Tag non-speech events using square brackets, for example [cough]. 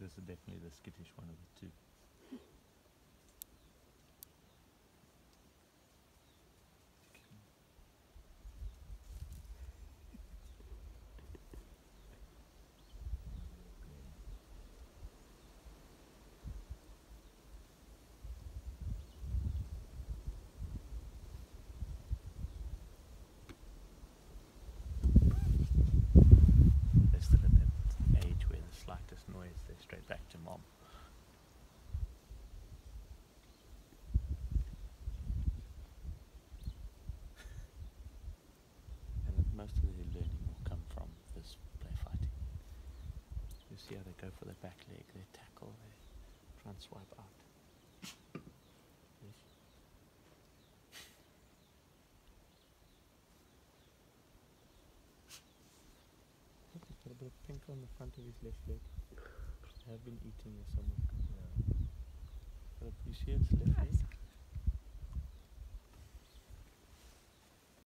this is definitely the skittish one of the two. Noise, back to mom. [laughs] and most of their learning will come from this play fighting. You see how they go for the back leg, they tackle, they try and swipe out. Yes. Look, a bit of pink on the front of his left leg. I have been eating this somewhere. But you see it's left leg.